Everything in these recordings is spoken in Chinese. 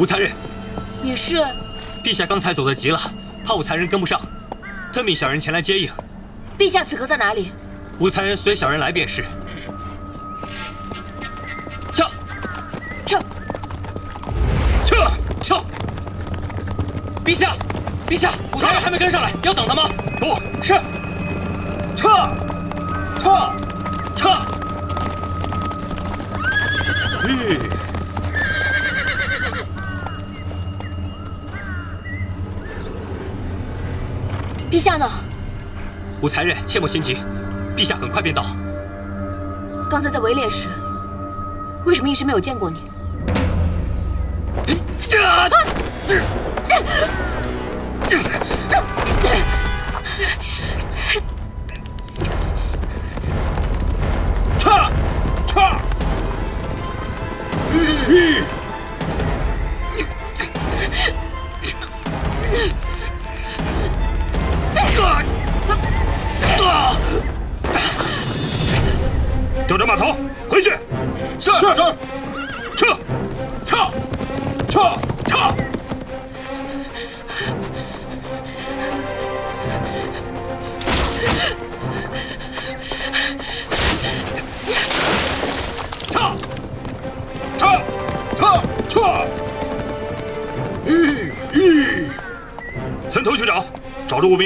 吁，吴残忍，你是？陛下刚才走得急了，怕武才人跟不上，特命小人前来接应。陛下此刻在哪里？武才人随小人来便是。切莫心急，陛下很快便到。刚才在围猎时，为什么一直没有见过你？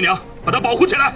娘，把她保护起来。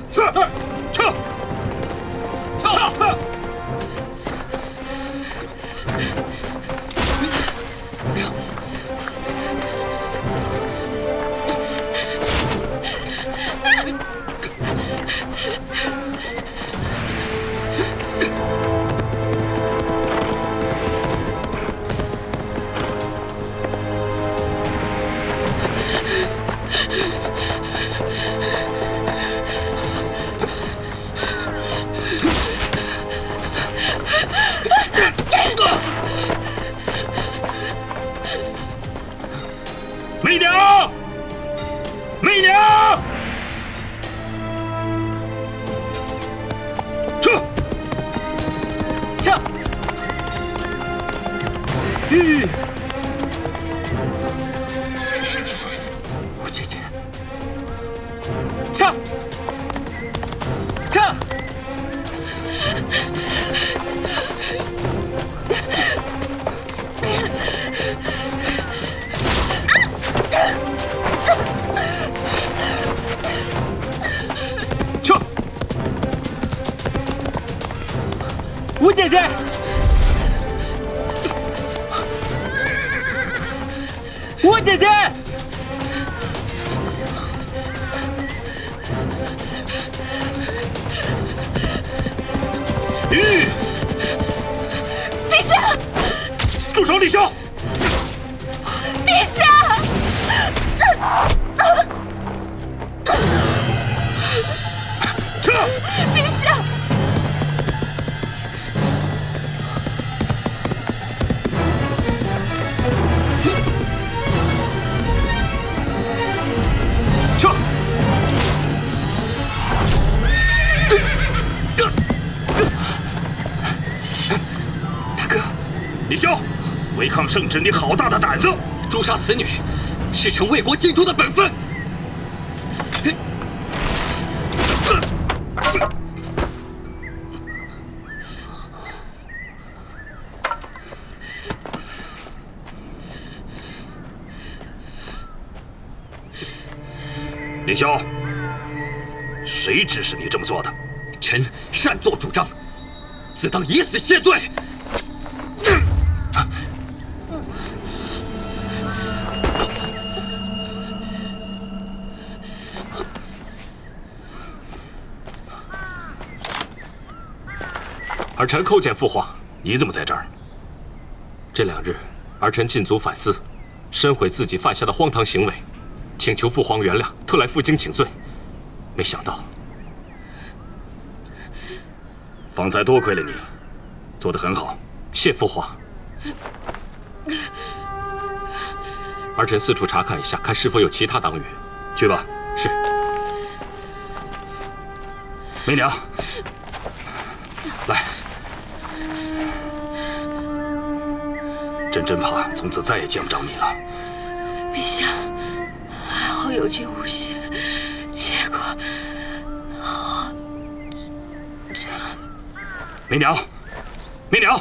圣旨，你好大的胆子！诛杀此女，是臣为国尽忠的本分。李潇，谁指使你这么做的？臣擅作主张，自当以死谢罪。臣叩见父皇，你怎么在这儿？这两日，儿臣禁足反思，深悔自己犯下的荒唐行为，请求父皇原谅，特来负荆请罪。没想到，方才多亏了你，做得很好。谢父皇。儿臣四处查看一下，看是否有其他党羽。去吧。是。媚娘，来。朕真怕从此再也见不着你了。陛下，还好有惊无险，结果……媚娘，媚娘。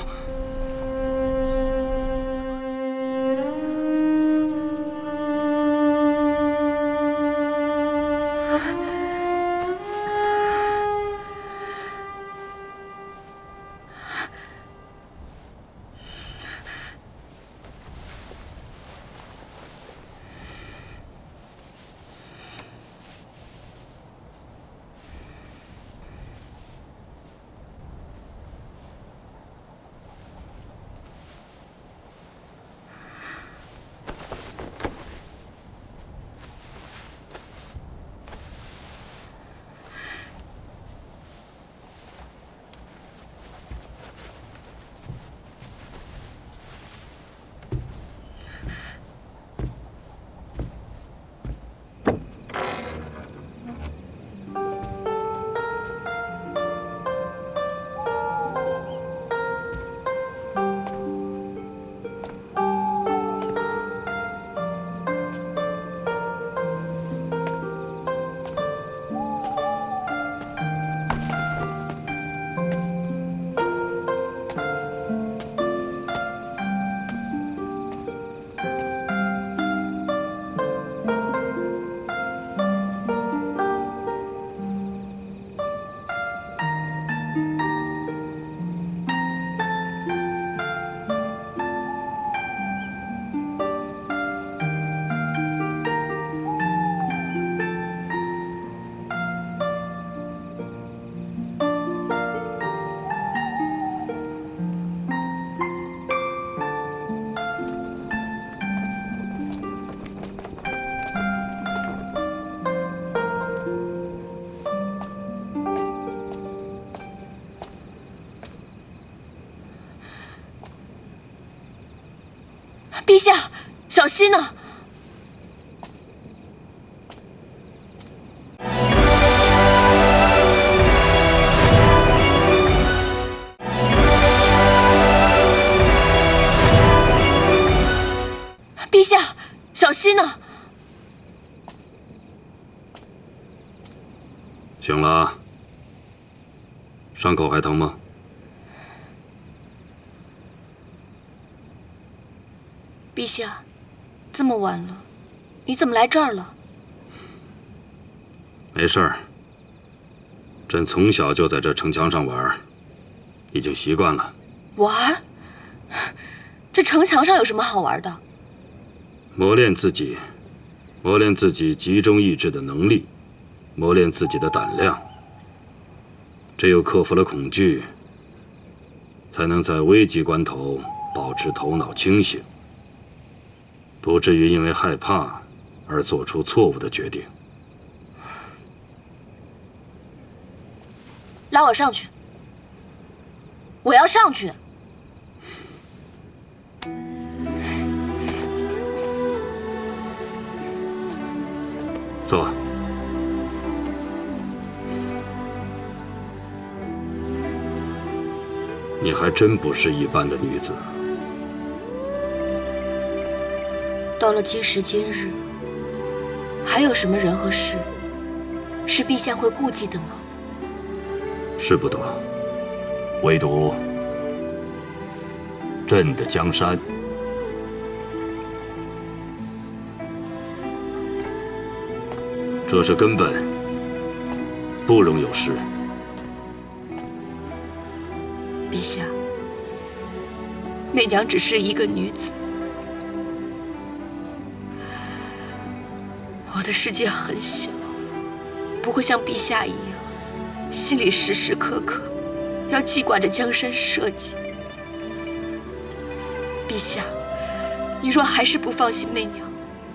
陛下，小溪呢？陛下，小溪呢？醒了？伤口还疼吗？陛下，这么晚了，你怎么来这儿了？没事儿，朕从小就在这城墙上玩，已经习惯了。玩？这城墙上有什么好玩的？磨练自己，磨练自己集中意志的能力，磨练自己的胆量。只有克服了恐惧，才能在危急关头保持头脑清醒。不至于因为害怕而做出错误的决定。拉我上去！我要上去！坐。你还真不是一般的女子。到了今时今日，还有什么人和事是陛下会顾忌的吗？是不多，唯独朕的江山，这是根本，不容有失。陛下，媚娘只是一个女子。的世界很小，不会像陛下一样，心里时时刻刻要记挂着江山社稷。陛下，你若还是不放心媚娘，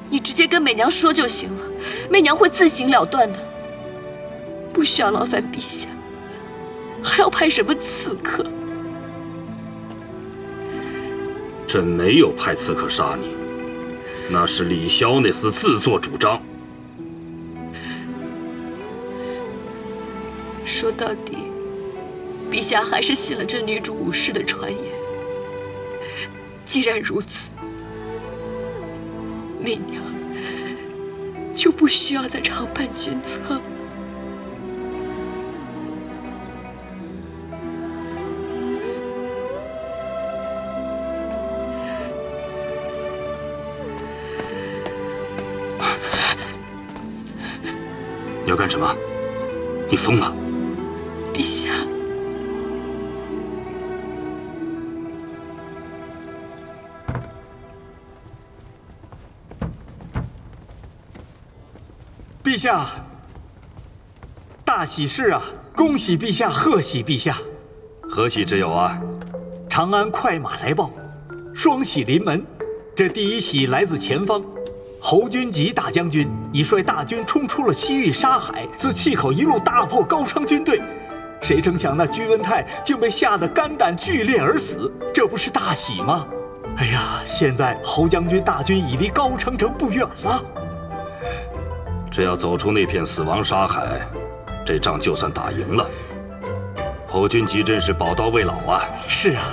你直接跟媚娘说就行了，媚娘会自行了断的，不需要劳烦陛下，还要派什么刺客？朕没有派刺客杀你，那是李萧那厮自作主张。说到底，陛下还是信了这女主武士的传言。既然如此，媚娘就不需要再常伴君侧。你要干什么？你疯了！陛下，陛下，大喜事啊！恭喜陛下，贺喜陛下！何喜之有啊？长安快马来报，双喜临门。这第一喜来自前方，侯君集大将军已率大军冲出了西域沙海，自碛口一路大破高昌军队。谁成想那居文泰竟被吓得肝胆俱裂而死，这不是大喜吗？哎呀，现在侯将军大军已离高昌城不远了。只要走出那片死亡沙海，这仗就算打赢了。侯军集真是宝刀未老啊！是啊，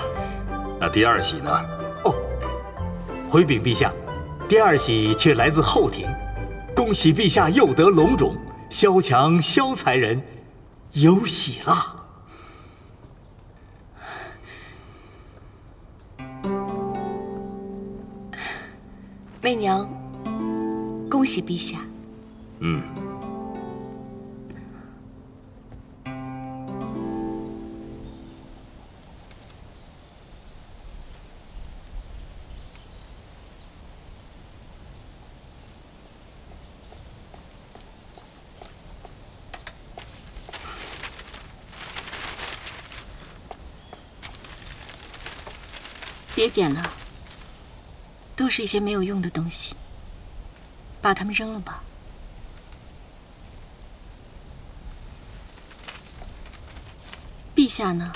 那第二喜呢？哦，回禀陛下，第二喜却来自后庭，恭喜陛下又得龙种，萧强萧才人有喜了。媚娘，恭喜陛下。嗯，捡了，都是一些没有用的东西，把它们扔了吧。陛下呢？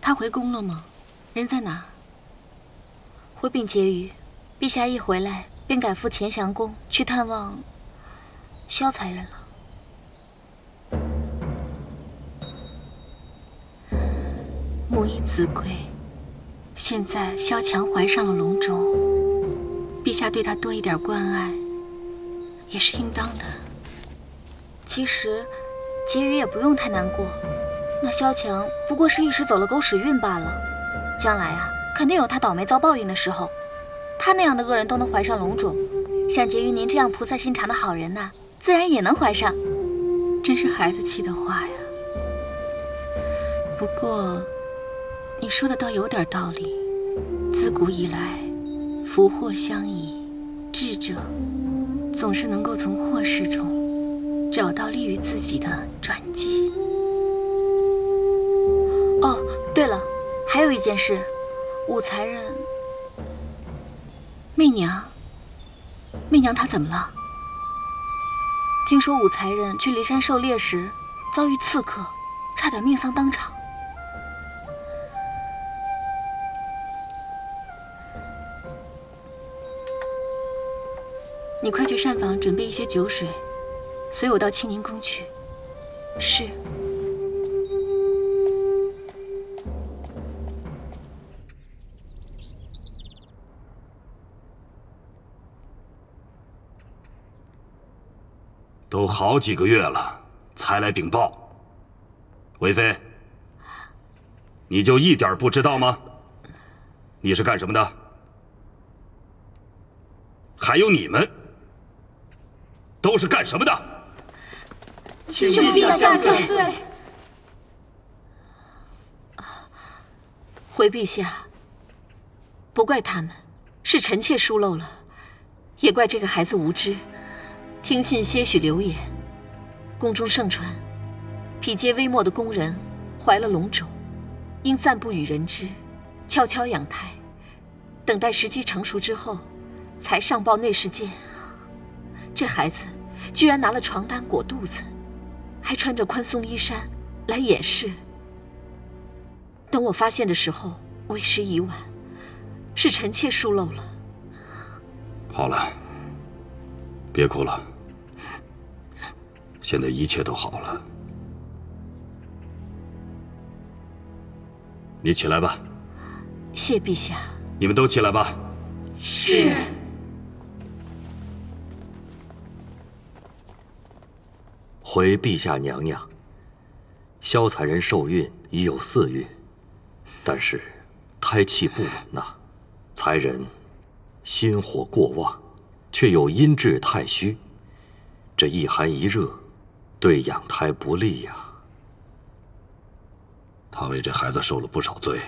他回宫了吗？人在哪儿？回禀婕妤，陛下一回来便赶赴乾祥宫去探望萧才人了。母以子贵，现在萧强怀上了龙种，陛下对他多一点关爱，也是应当的。其实，婕妤也不用太难过。那萧强不过是一时走了狗屎运罢了，将来啊，肯定有他倒霉遭报应的时候。他那样的恶人都能怀上龙种，像婕妤您这样菩萨心肠的好人呐，自然也能怀上。真是孩子气的话呀。不过，你说的倒有点道理。自古以来，福祸相依，智者总是能够从祸事中找到利于自己的转机。哦，对了，还有一件事，武才人，媚娘，媚娘她怎么了？听说武才人去骊山狩猎时遭遇刺客，差点命丧当场。你快去膳房准备一些酒水，随我到清宁宫去。是。都好几个月了，才来禀报。韦妃，你就一点不知道吗？你是干什么的？还有你们，都是干什么的？请陛下下罪。回陛下，不怪他们，是臣妾疏漏了，也怪这个孩子无知。听信些许流言，宫中盛传，匹阶微末的宫人怀了龙种，因暂不与人知，悄悄养胎，等待时机成熟之后，才上报内侍监。这孩子居然拿了床单裹肚子，还穿着宽松衣衫来掩饰。等我发现的时候，为时已晚，是臣妾疏漏了。好了。别哭了，现在一切都好了。你起来吧。谢陛下。你们都起来吧。是。回陛下娘娘。萧才人受孕已有四月，但是胎气不稳呐。才人心火过旺，却又阴质太虚，这一寒一热，对养胎不利呀。他为这孩子受了不少罪，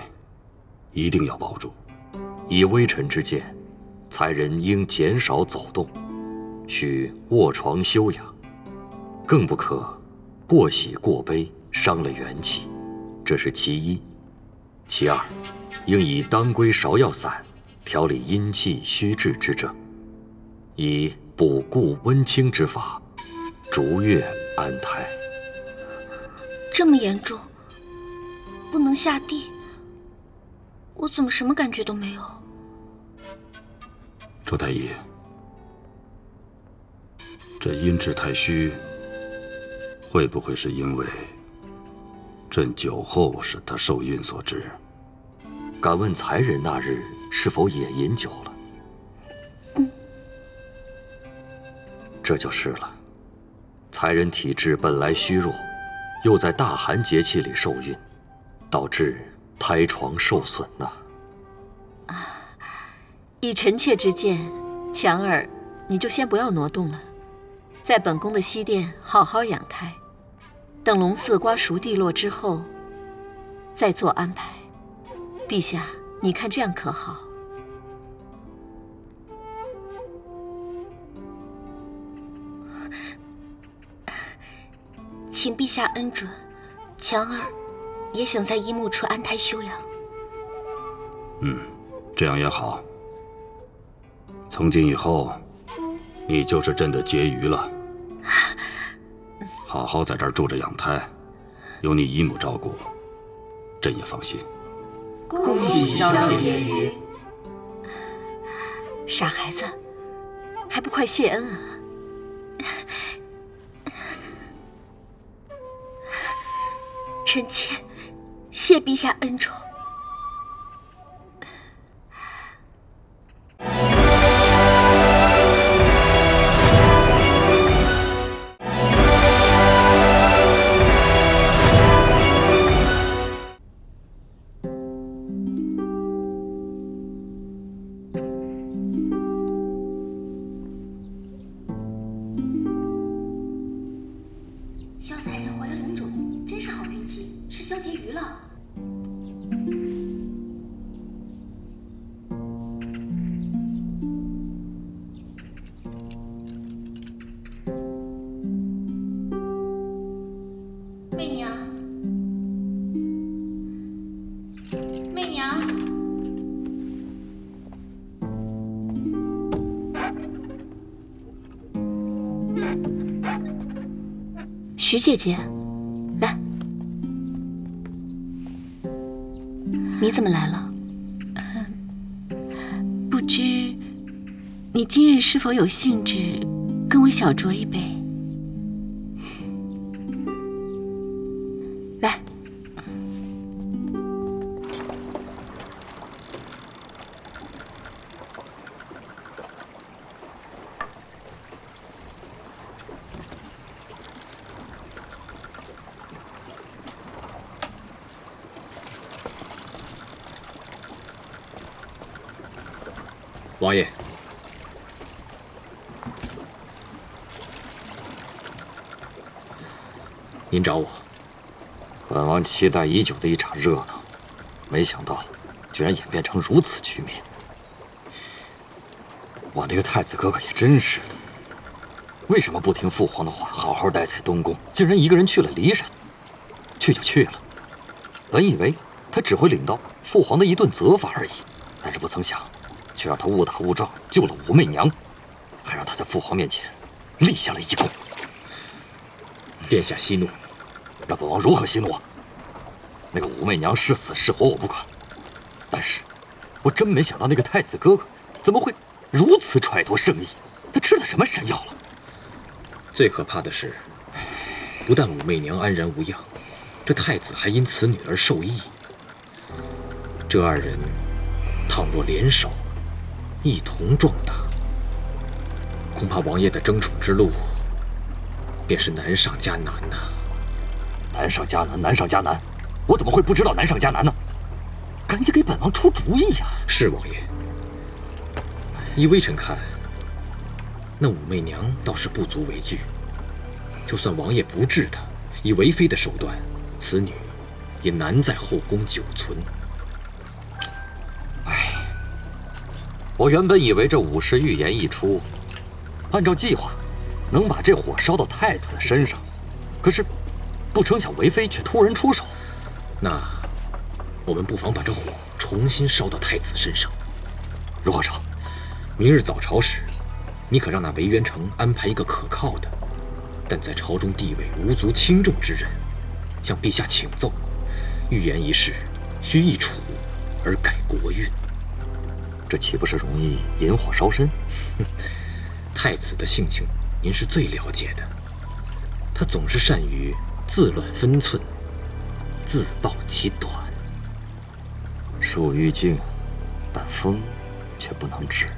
一定要保住。以微臣之见，才人应减少走动，需卧床休养，更不可过喜过悲。伤了元气，这是其一；其二，应以当归芍药散调理阴气虚滞之症，以补固温清之法，逐月安胎。这么严重，不能下地？我怎么什么感觉都没有？周太医，这阴质太虚，会不会是因为？朕酒后使他受孕所致。敢问才人那日是否也饮酒了？嗯，这就是了。才人体质本来虚弱，又在大寒节气里受孕，导致胎床受损呐。啊，以臣妾之见，强儿，你就先不要挪动了，在本宫的西殿好好养胎。等龙嗣瓜熟蒂落之后，再做安排。陛下，你看这样可好？请陛下恩准，强儿也想在一木处安胎休养。嗯，这样也好。从今以后，你就是朕的婕妤了。好好在这儿住着养胎，有你姨母照顾，朕也放心。恭喜萧婕妤！傻孩子，还不快谢恩啊！臣妾谢陛下恩宠。姐姐，来，你怎么来了？不知你今日是否有兴致跟我小酌一杯？王爷，您找我。本王期待已久的一场热闹，没想到居然演变成如此局面。我那个太子哥哥也真是的，为什么不听父皇的话，好好待在东宫，竟然一个人去了骊山？去就去了，本以为他只会领到父皇的一顿责罚而已，但是不曾想。却让他误打误撞救了武媚娘，还让他在父皇面前立下了一功。殿下息怒，让本王如何息怒啊？那个武媚娘是死是活我不管，但是，我真没想到那个太子哥哥怎么会如此揣度圣意。他吃了什么神药了？最可怕的是，不但武媚娘安然无恙，这太子还因此女而受益。这二人。倘若联手，一同壮大，恐怕王爷的争宠之路便是难上加难呐。难上加难，难上加难，我怎么会不知道难上加难呢？赶紧给本王出主意呀！是王爷。依微臣看，那武媚娘倒是不足为惧。就算王爷不治她，以为妃的手段，此女也难在后宫久存。我原本以为这武士预言一出，按照计划，能把这火烧到太子身上，可是，不成想为妃却突然出手。那，我们不妨把这火重新烧到太子身上。如何烧？明日早朝时，你可让那韦元成安排一个可靠的。但在朝中地位无足轻重之人，向陛下请奏，预言一事需一储而改国运，这岂不是容易引火烧身？太子的性情您是最了解的，他总是善于自乱分寸，自暴其短。树欲静，但风却不能止。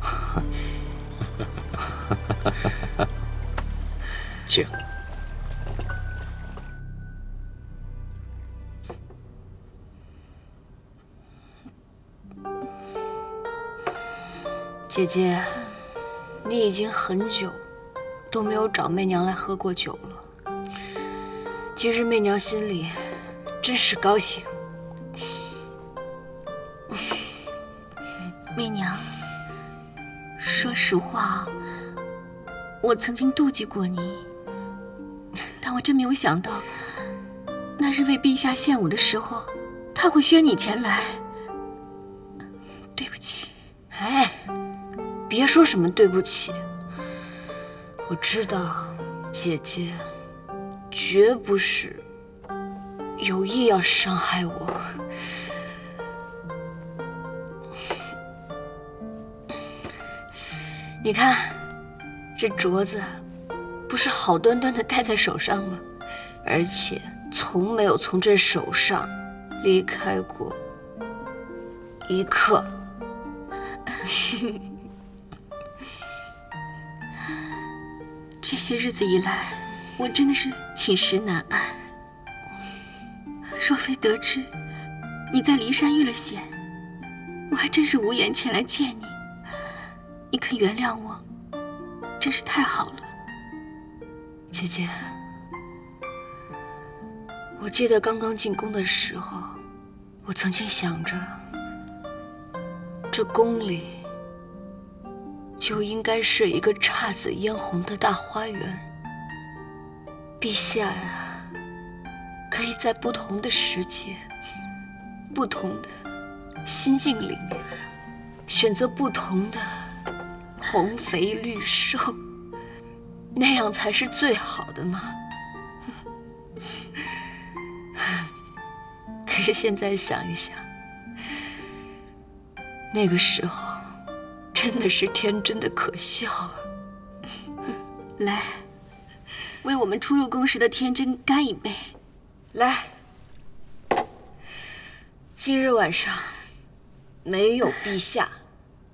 请。姐姐，你已经很久都没有找媚娘来喝过酒了。今日媚娘心里真是高兴。媚娘，说实话，我曾经妒忌过你。但我真没有想到，那日为陛下献舞的时候，他会宣你前来。别说什么对不起。我知道，姐姐绝不是有意要伤害我。你看，这镯子。不是好端端的戴在手上吗？而且从没有从这手上离开过一刻。这些日子以来，我真的是寝食难安。若非得知你在骊山遇了险，我还真是无颜前来见你。你肯原谅我，真是太好了。姐姐，我记得刚刚进宫的时候，我曾经想着，这宫里就应该是一个姹紫嫣红的大花园。陛下呀，可以在不同的时节、不同的心境里面，选择不同的红肥绿瘦。那样才是最好的嘛。可是现在想一想，那个时候真的是天真的可笑啊！来，为我们初入宫时的天真干一杯！来，今日晚上没有陛下，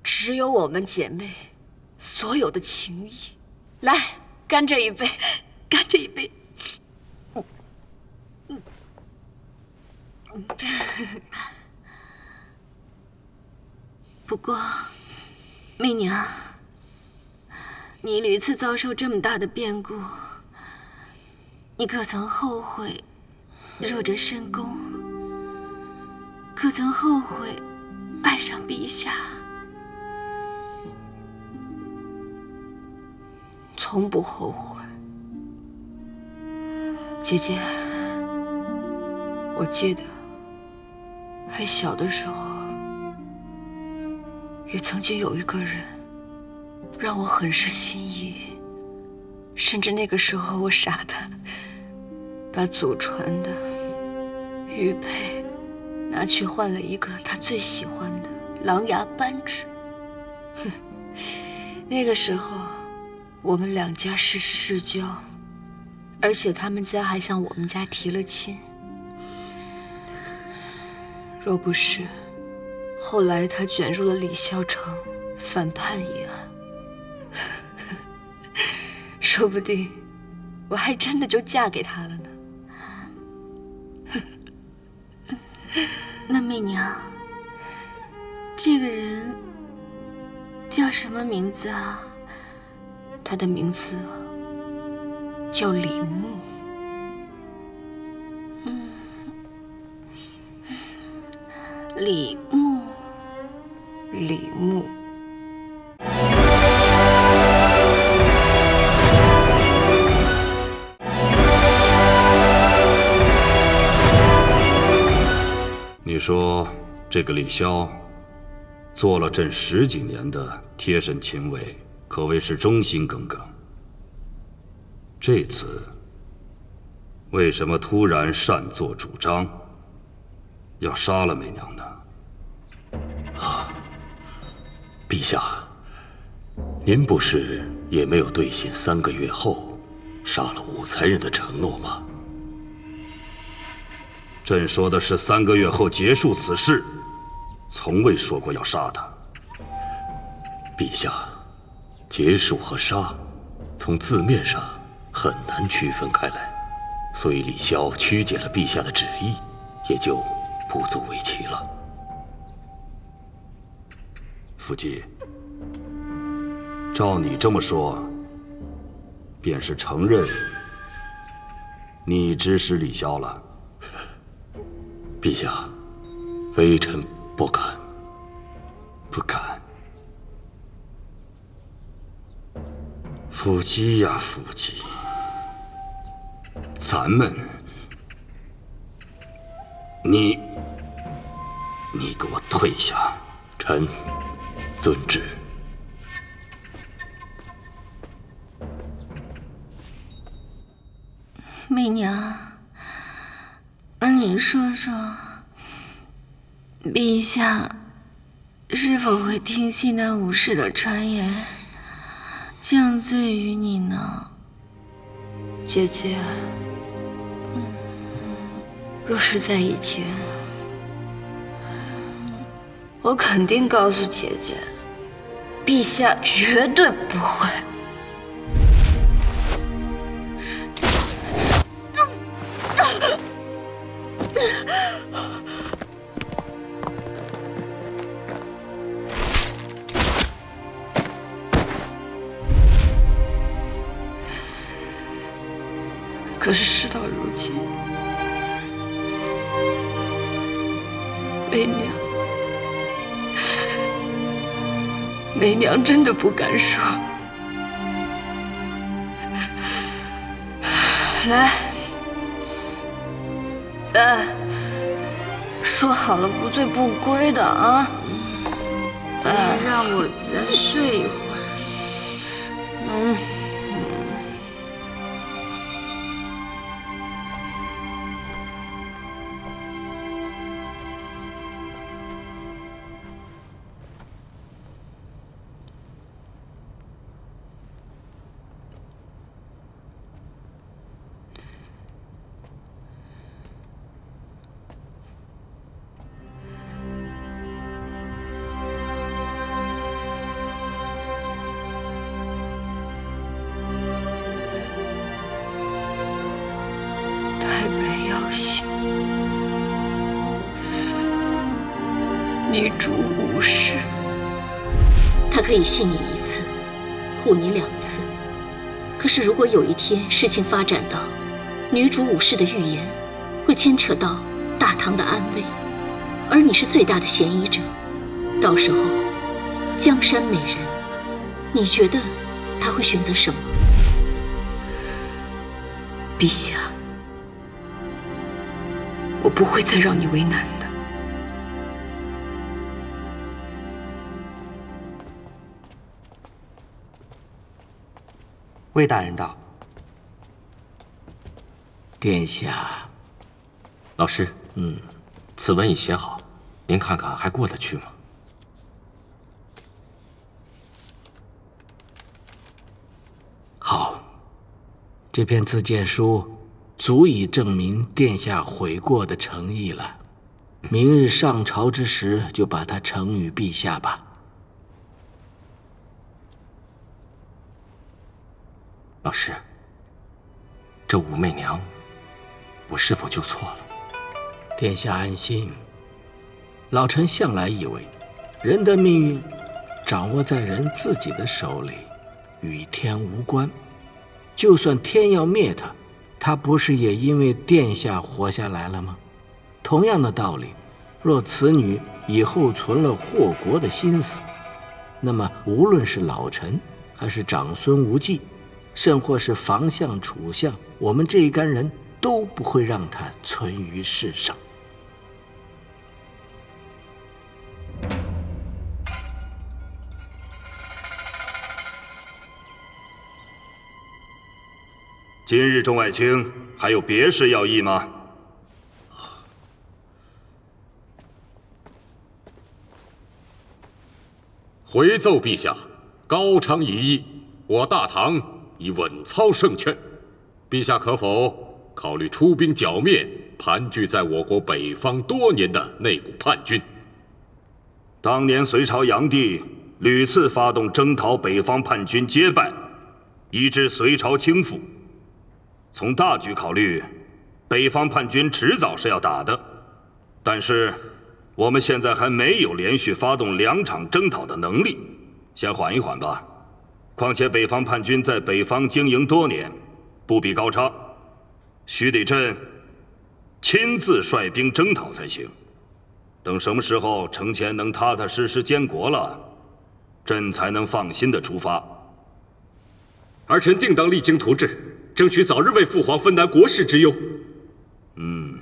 只有我们姐妹所有的情谊，来。干这一杯，干这一杯。不过，媚娘，你屡次遭受这么大的变故，你可曾后悔入这深宫？可曾后悔爱上陛下？从不后悔，姐姐。我记得还小的时候，也曾经有一个人让我很是心仪，甚至那个时候我傻的把祖传的玉佩拿去换了一个他最喜欢的狼牙扳指。哼，那个时候。我们两家是世交，而且他们家还向我们家提了亲。若不是后来他卷入了李孝成反叛一案，说不定我还真的就嫁给他了呢。那媚娘，这个人叫什么名字啊？他的名字叫李牧。嗯，李牧，李牧。你说这个李潇，做了朕十几年的贴身亲卫，可谓是忠心耿耿。这次为什么突然擅作主张，要杀了媚娘呢？陛下，您不是也没有兑现三个月后杀了武才人的承诺吗？朕说的是三个月后结束此事，从未说过要杀他。陛下，结束和杀，从字面上很难区分开来，所以李潇曲解了陛下的旨意，也就不足为奇了。福晋，照你这么说，便是承认你指使李潇了。陛下，微臣不敢，不敢。伏击呀，伏击！咱们，你，你给我退下！臣遵旨。媚娘，你说说，陛下是否会听信那武士的传言，降罪于你呢？姐姐，若是在以前，我肯定告诉姐姐，陛下绝对不会。可是事到如今，媚娘，媚娘真的不敢说。来，哎，说好了不醉不归的啊！哎让我再睡一会儿。嗯。可以信你一次，护你两次。可是如果有一天事情发展到女主武士的预言会牵扯到大唐的安危，而你是最大的嫌疑者，到时候江山美人，你觉得他会选择什么？陛下，我不会再让你为难魏大人到。殿下，老师，嗯，此文已写好，您看看还过得去吗？好，这篇自荐书足以证明殿下悔过的诚意了。明日上朝之时，就把它呈与陛下吧。老师，这武媚娘，我是否就错了？殿下安心，老臣向来以为，人的命运掌握在人自己的手里，与天无关。就算天要灭他，他不是也因为殿下活下来了吗？同样的道理，若此女以后存了祸国的心思，那么无论是老臣，还是长孙无忌，甚或是房相、楚相，我们这一干人都不会让他存于世上。今日众爱卿还有别事要议吗？回奏陛下，高昌已议，我大唐已稳操胜券。陛下可否考虑出兵剿灭盘踞在我国北方多年的那股叛军？当年隋朝炀帝屡次发动征讨北方叛军，皆败，以致隋朝倾覆。从大局考虑，北方叛军迟早是要打的，但是我们现在还没有连续发动两场征讨的能力，先缓一缓吧。况且北方叛军在北方经营多年，不比高昌，须得朕亲自率兵征讨才行。等什么时候程前能踏踏实实监国了，朕才能放心的出发。儿臣定当励精图治。争取早日为父皇分担国事之忧。嗯。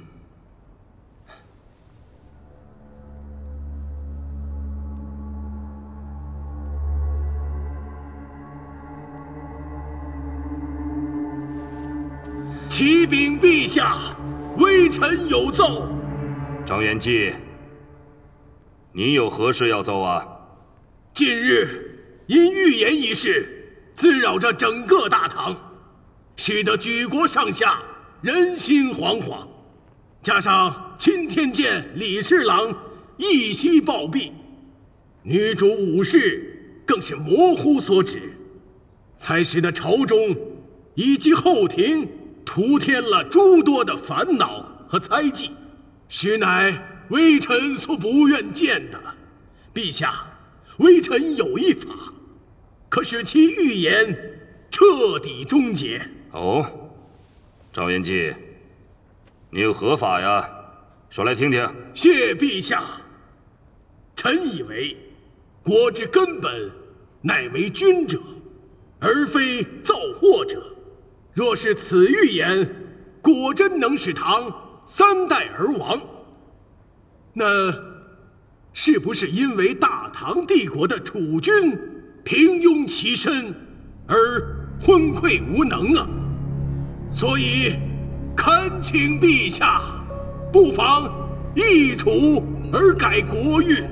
启禀陛下，微臣有奏。张元济，你有何事要奏啊？近日因预言一事，滋扰着整个大唐。使得举国上下人心惶惶，加上钦天监李侍郎一夕暴毙，女主武氏更是模糊所指，才使得朝中以及后庭徒添了诸多的烦恼和猜忌，实乃微臣所不愿见的。陛下，微臣有一法，可使其预言彻底终结。哦，赵元济，你有何法呀？说来听听。谢陛下。臣以为，国之根本乃为君者，而非造祸者。若是此预言果真能使唐三代而亡，那是不是因为大唐帝国的储君平庸其身而昏聩无能啊？所以，恳请陛下，不妨易楚而改国运，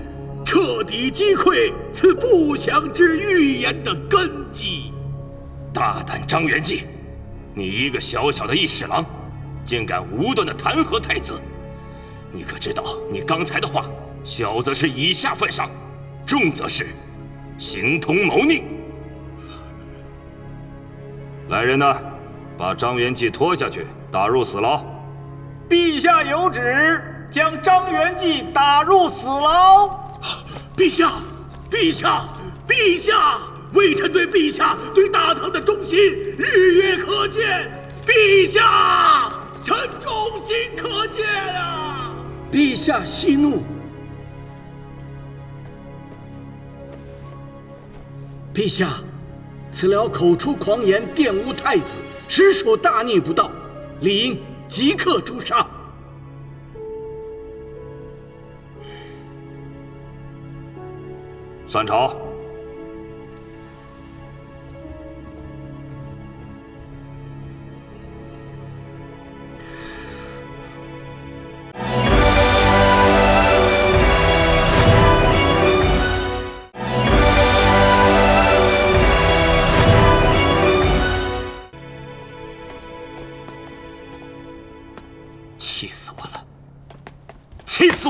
彻底击溃此不祥之预言的根基。大胆张元济，你一个小小的一侍郎，竟敢无端的弹劾太子！你可知道，你刚才的话，小则是以下犯上，重则是形同谋逆。来人呐！把张元济拖下去，打入死牢。陛下有旨，将张元济打入死牢。陛下，陛下，陛下，微臣对陛下、对大唐的忠心日月可见。陛下，臣忠心可见啊！陛下息怒。陛下，此僚口出狂言，玷污太子。实属大逆不道，理应即刻诛杀。散朝。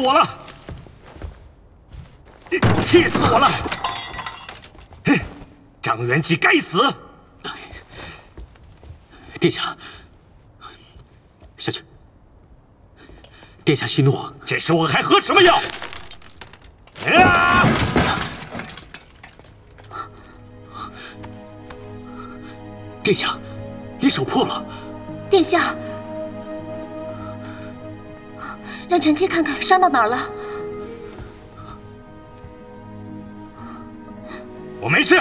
我了！气死我了！张元济该死！殿下，下去。殿下息怒，这时我还喝什么药？啊！殿下，你手破了。殿下，让臣妾看看伤到哪儿了。我没事。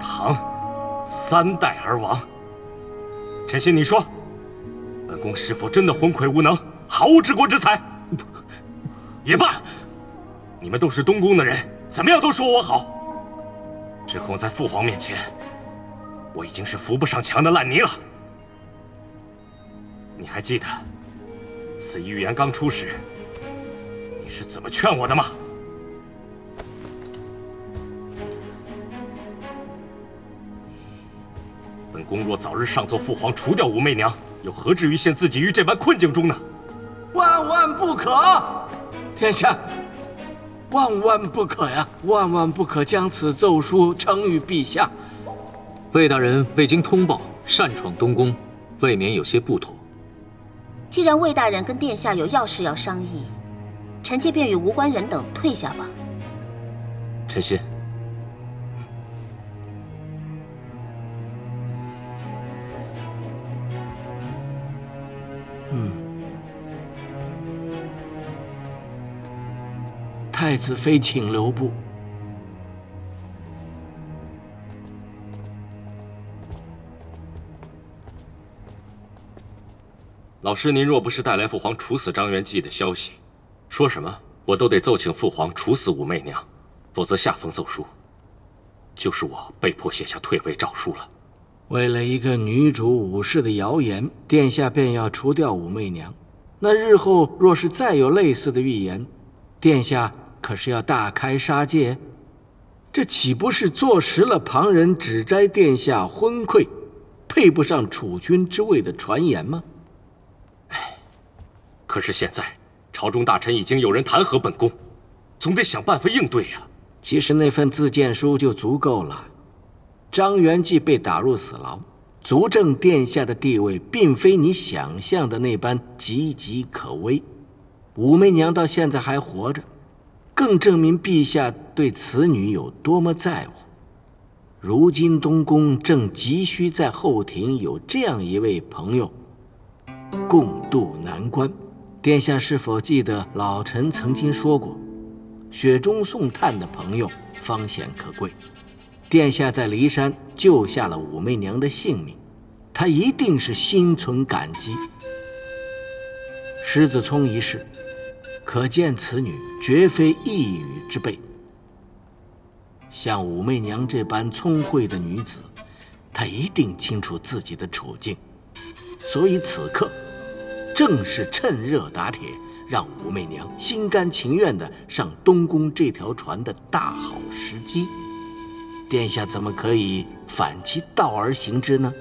唐三代而亡，陈曦，你说，本宫是否真的昏聩无能，毫无治国之才？也罢，你们都是东宫的人，怎么样都说我好。只恐在父皇面前，我已经是扶不上墙的烂泥了。你还记得此预言刚出时，你是怎么劝我的吗？本宫若早日上奏父皇除掉武媚娘，又何至于陷自己于这般困境中呢？万万不可！殿下，万万不可呀！万万不可将此奏书呈与陛下。魏大人未经通报擅闯东宫，未免有些不妥。既然魏大人跟殿下有要事要商议，臣妾便与无关人等退下吧。陈曦。嗯，太子妃请留步。老师，您若不是带来父皇处死张元济的消息，说什么我都得奏请父皇处死武媚娘，否则下封奏书，就是我被迫写下退位诏书了。为了一个女主武士的谣言，殿下便要除掉武媚娘。那日后若是再有类似的预言，殿下可是要大开杀戒？这岂不是坐实了旁人指摘殿下昏聩，配不上储君之位的传言吗？可是现在朝中大臣已经有人弹劾本宫，总得想办法应对呀。其实那份自荐书就足够了。张元济被打入死牢，足证殿下的地位并非你想象的那般岌岌可危。武媚娘到现在还活着，更证明陛下对此女有多么在乎。如今东宫正急需在后庭有这样一位朋友，共度难关。殿下是否记得老臣曾经说过，雪中送炭的朋友方显可贵。殿下在骊山救下了武媚娘的性命，她一定是心存感激。狮子聪一事，可见此女绝非一语之辈。像武媚娘这般聪慧的女子，她一定清楚自己的处境，所以此刻正是趁热打铁，让武媚娘心甘情愿地上东宫这条船的大好时机。殿下怎么可以反其道而行之呢？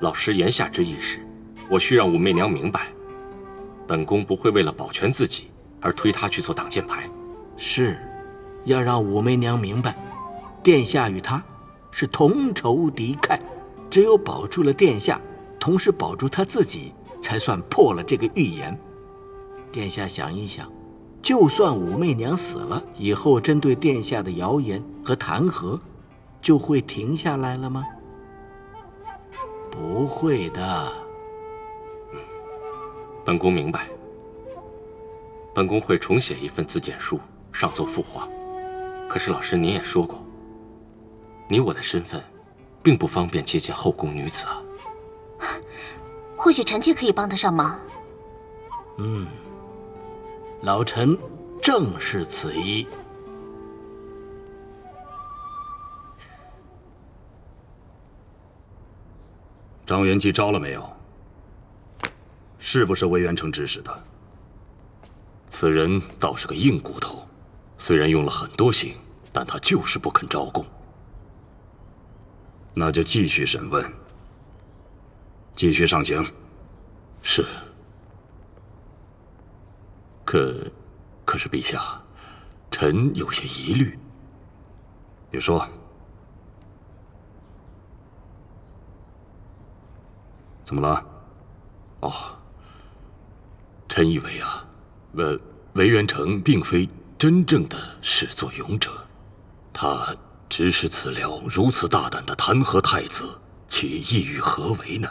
老师言下之意是，我需让武媚娘明白，本宫不会为了保全自己而推她去做挡箭牌。是，要让武媚娘明白，殿下与他是同仇敌忾，只有保住了殿下，同时保住他自己，才算破了这个预言。殿下想一想，就算武媚娘死了以后，针对殿下的谣言和弹劾，就会停下来了吗？不会的。本宫明白。本宫会重写一份自荐书，上奏父皇。可是老师您也说过，你我的身份，并不方便接近后宫女子啊。或许臣妾可以帮得上忙。嗯。老臣正是此意。张元济招了没有？是不是魏元成指使的？此人倒是个硬骨头，虽然用了很多刑，但他就是不肯招供。那就继续审问，继续上刑。是。可，可是陛下，臣有些疑虑。你说。怎么了？哦，臣以为啊，韦韦元成并非真正的始作俑者，他只是此僚如此大胆的弹劾太子，其意欲何为呢？